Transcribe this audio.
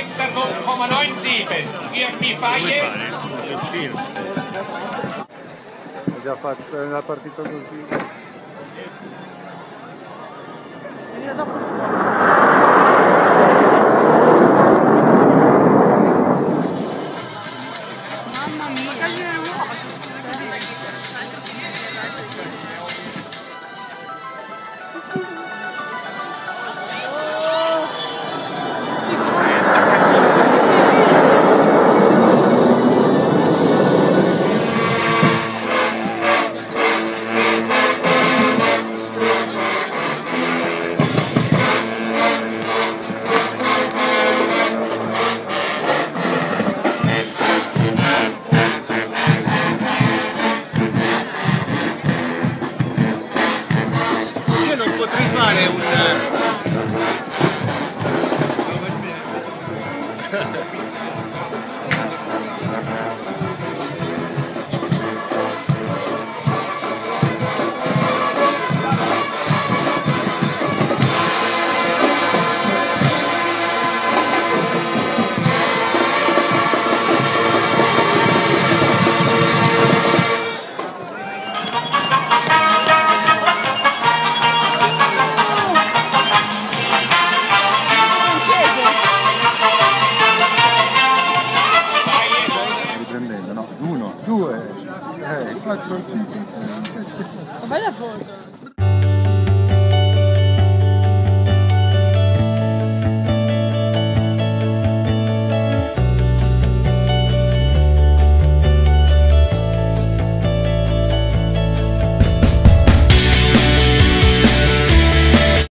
14,97. Ihr mi faglie? Ho già fatto una partita così. Mamma mia, fare un... cool. Hey, ich mag mein Typ. Weiterfoto.